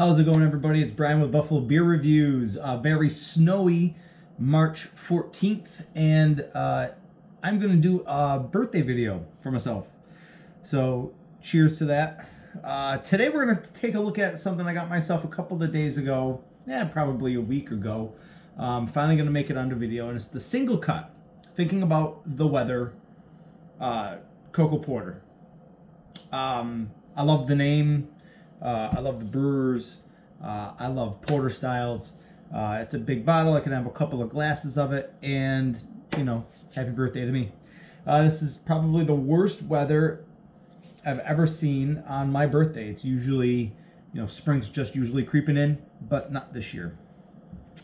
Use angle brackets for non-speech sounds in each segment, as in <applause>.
How's it going, everybody? It's Brian with Buffalo Beer Reviews. Uh, very snowy March 14th, and uh, I'm going to do a birthday video for myself. So, cheers to that. Uh, today, we're going to take a look at something I got myself a couple of days ago, yeah, probably a week ago. Um, finally going to make it under video, and it's the Singlecut. Thinking about the weather, uh, Cocoa Porter. Um, I love the name. Uh, I love the brewers. Uh, I love porter styles. Uh, it's a big bottle. I can have a couple of glasses of it, and you know, happy birthday to me. Uh, this is probably the worst weather I've ever seen on my birthday. It's usually, you know, spring's just usually creeping in, but not this year.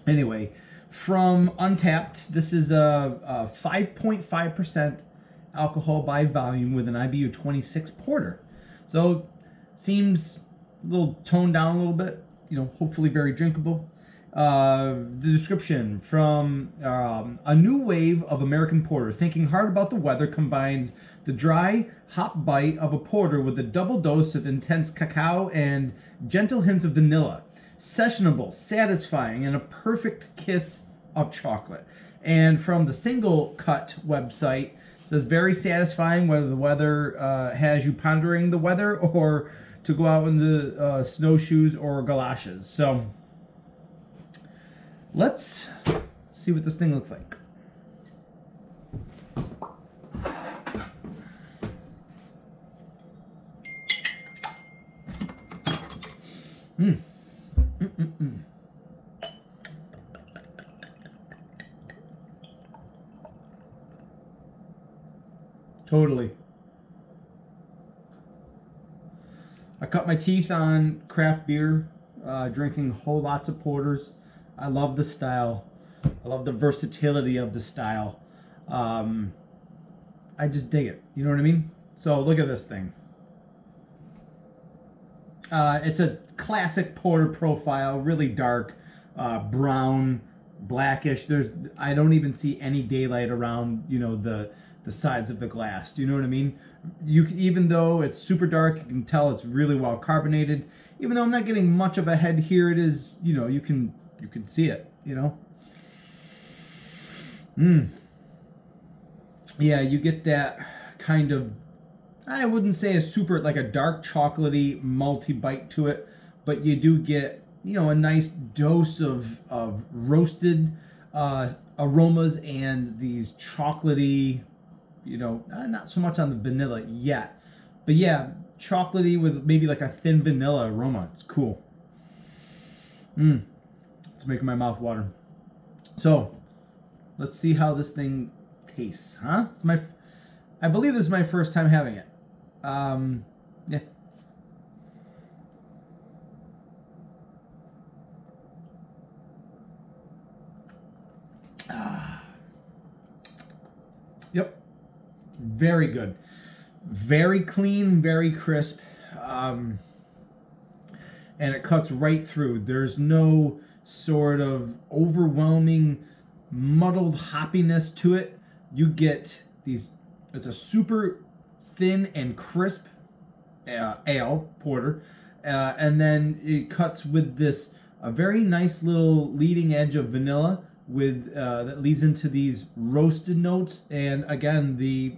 Anyway, from Untappd, this is a 5.5% alcohol by volume with an IBU 26 porter. So seems little toned down a little bit, you know, hopefully very drinkable. Uh, the description from um, a new wave of American porter. Thinking hard about the weather combines the dry, hop bite of a porter with a double dose of intense cacao and gentle hints of vanilla. Sessionable, satisfying, and a perfect kiss of chocolate. And from the Singlecut website, says very satisfying whether the weather uh, has you pondering the weather or to go out in the uh, snowshoes or galoshes. So let's see what this thing looks like. Mm. Mm -mm -mm. Totally. I cut my teeth on craft beer, uh, drinking whole lots of porters. I love the style. I love the versatility of the style. Um, I just dig it. You know what I mean? So look at this thing. Uh, it's a classic porter profile, really dark, uh, brown, blackish. There's I don't even see any daylight around. You know the the sides of the glass. Do you know what I mean? You even though it's super dark, you can tell it's really well carbonated. Even though I'm not getting much of a head here, it is, you know, you can you can see it, you know. Mmm. Yeah, you get that kind of I wouldn't say a super like a dark chocolatey multi bite to it, but you do get, you know, a nice dose of of roasted uh, aromas and these chocolatey you know, not so much on the vanilla yet. But yeah, chocolatey with maybe like a thin vanilla aroma. It's cool. Mmm. It's making my mouth water. So, let's see how this thing tastes, huh? It's my, I believe this is my first time having it. Um, yeah. Ah. Yep very good. Very clean, very crisp. Um, and it cuts right through. There's no sort of overwhelming muddled hoppiness to it. You get these, it's a super thin and crisp uh, ale, porter. Uh, and then it cuts with this, a very nice little leading edge of vanilla with uh, that leads into these roasted notes. And again the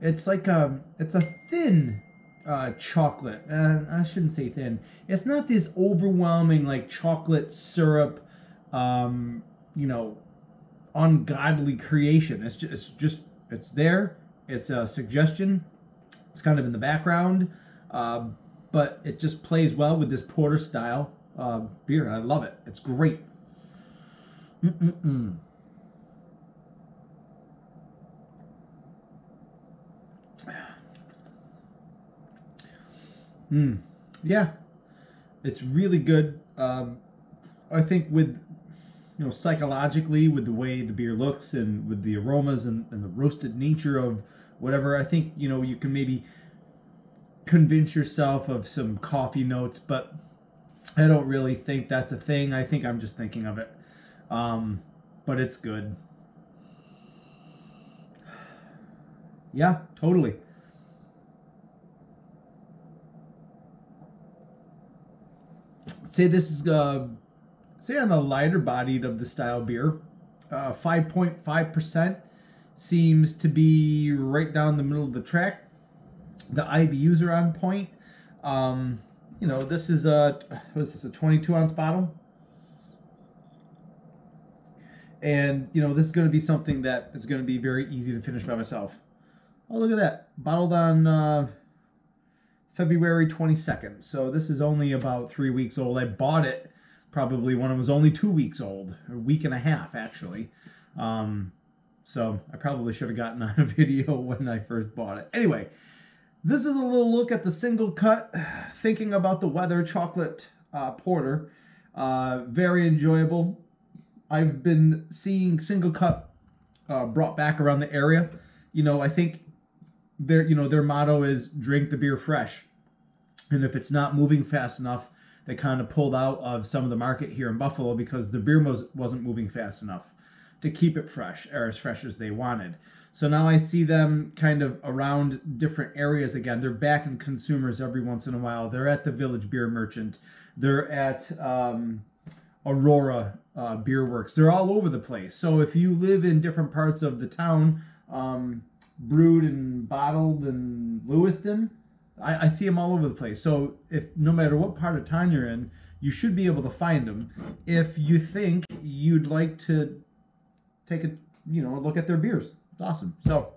it's like a it's a thin uh, chocolate. Uh, I shouldn't say thin. It's not this overwhelming like chocolate syrup um, you know ungodly creation. It's just, it's just it's there. It's a suggestion. It's kind of in the background. Uh, but it just plays well with this porter style uh, beer. I love it. It's great Mm-mm-mm. Mm. Yeah, it's really good. Um, I think with you know psychologically, with the way the beer looks and with the aromas and, and the roasted nature of whatever, I think you know you can maybe convince yourself of some coffee notes, but I don't really think that's a thing. I think I'm just thinking of it. Um, but it's good. Yeah, totally. say this is uh, say on the lighter bodied of the style beer. Uh, 5.5% seems to be right down the middle of the track. The IBUs are on point. Um, you know, this is a what is this a 22 ounce bottle, and you know this is going to be something that is going to be very easy to finish by myself. Oh, look at that! Bottled on uh, February 22nd. So this is only about three weeks old. I bought it probably when it was only two weeks old, a week and a half actually. Um, so I probably should have gotten <laughs> on a video when I first bought it. Anyway, this is a little look at the Singlecut, <sighs> thinking about the weather chocolate uh, porter. Uh, very enjoyable. I've been seeing Singlecut uh, brought back around the area. You know, I think their you know their motto is drink the beer fresh, and if it's not moving fast enough, they kind of pulled out of some of the market here in Buffalo because the beer was, wasn't moving fast enough to keep it fresh or as fresh as they wanted. So now I see them kind of around different areas again. They're back in consumers every once in a while. They're at the Village Beer Merchant. They're at um, Aurora uh, Beer Works. They're all over the place. So if you live in different parts of the town, um, brewed and bottled in Lewiston, I, I, see them all over the place. So if no matter what part of town you're in, you should be able to find them. If you think you'd like to take a you know look at their beers, it's awesome. So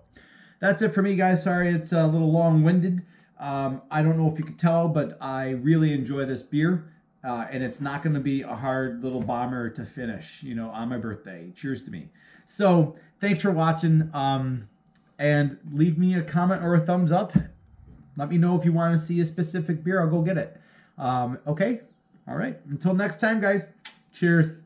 that's it for me, guys. Sorry it's a little long-winded. Um, I don't know if you could tell, but I really enjoy this beer. Uh, and it's not going to be a hard little bomber to finish, you know, on my birthday. Cheers to me. So thanks for watching. Um, and leave me a comment or a thumbs up. Let me know if you want to see a specific beer. I'll go get it. Um, okay. All right. Until next time, guys. Cheers.